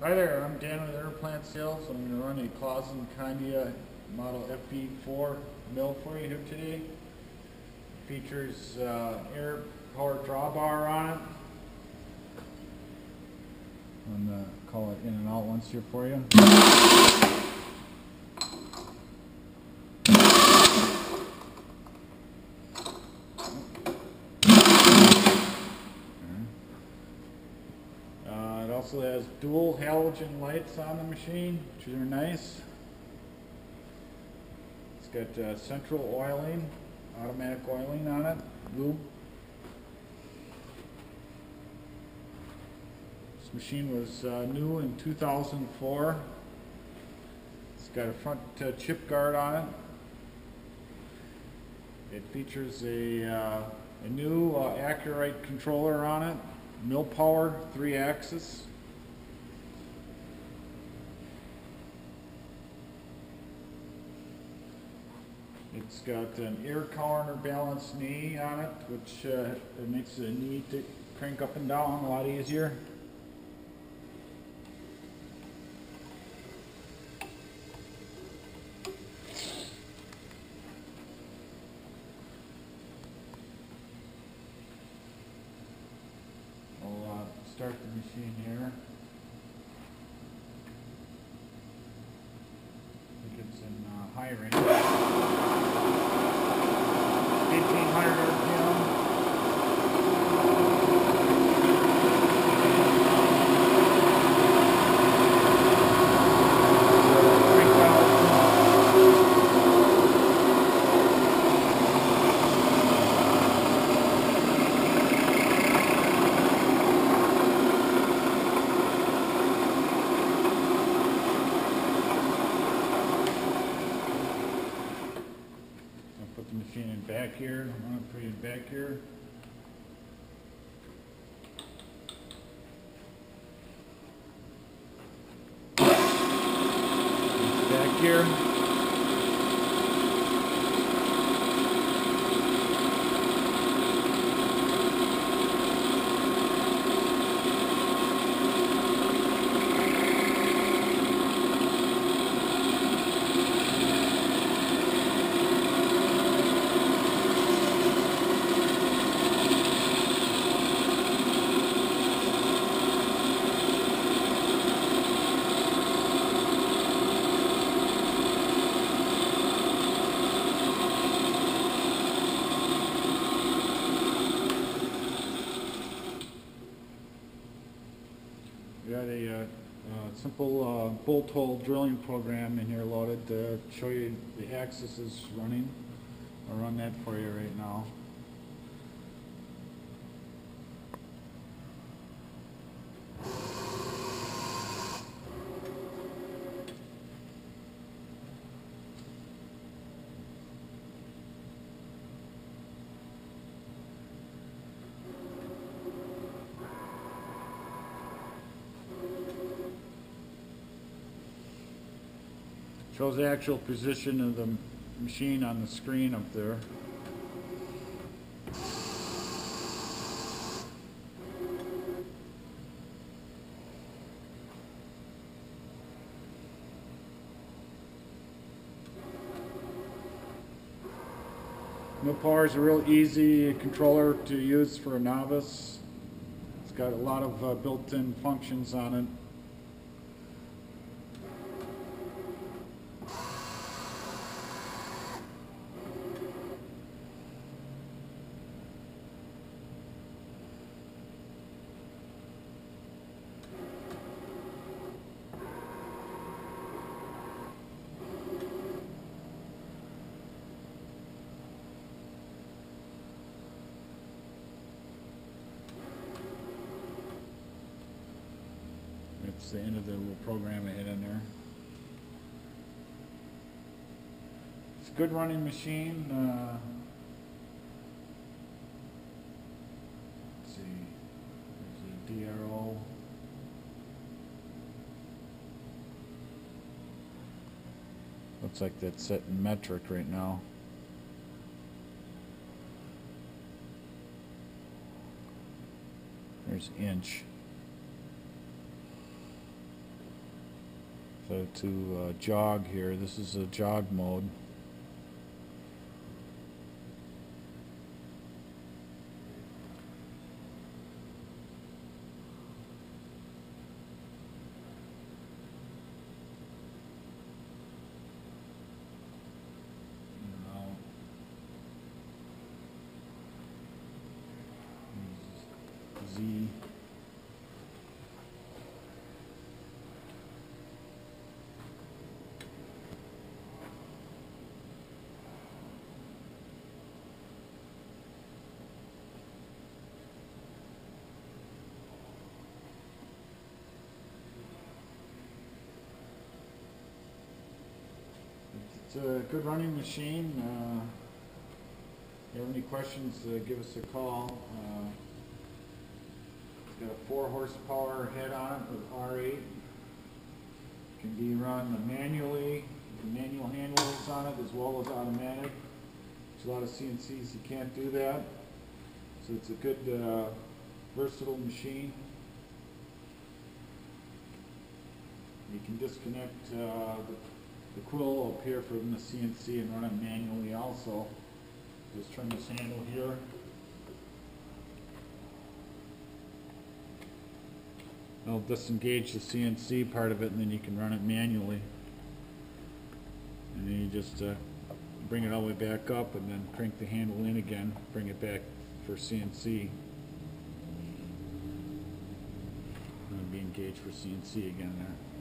Hi there, I'm Dan with Air Plant Sales. I'm going to run a Clausing Kondia Model FB4 mill for you here today. Features uh, air power drawbar on it. I'm going to call it in and out once here for you. Also has dual halogen lights on the machine, which are nice. It's got uh, central oiling, automatic oiling on it, lube. This machine was uh, new in 2004. It's got a front uh, chip guard on it. It features a, uh, a new uh, Acu-Rite controller on it, mill power, three axis. It's got an air counterbalance knee on it, which uh, it makes the knee to crank up and down a lot easier. I'll uh, start the machine here. I think it's in uh, high range. 1800 RPM. Three thousand. I'll put the machine in back here, I'm gonna put it in back here. Back here. We got a, uh, uh, simple, uh, bolt hole drilling program in here loaded to show you the axis is running. I'll run that for you right now. Shows the actual position of the machine on the screen up there. Power is a real easy controller to use for a novice. It's got a lot of uh, built-in functions on it. It's the end of the little program I had in there. It's a good running machine. Uh, let's see, there's a DRO. Looks like that's set in metric right now. There's inch. So to uh, jog here, this is a jog mode. Z. It's a good running machine. Uh, If you have any questions, uh, give us a call. Uh, It's got a four horsepower head on it with R8. Can be run manually, the manual handles on it as well as automatic. There's a lot of CNCs you can't do that. So it's a good uh, versatile machine. You can disconnect uh, the the quill up here from the CNC and run it manually also. Just turn this handle here. It'll disengage the CNC part of it and then you can run it manually. And then you just uh, bring it all the way back up and then crank the handle in again, bring it back for CNC. And be engaged for CNC again there.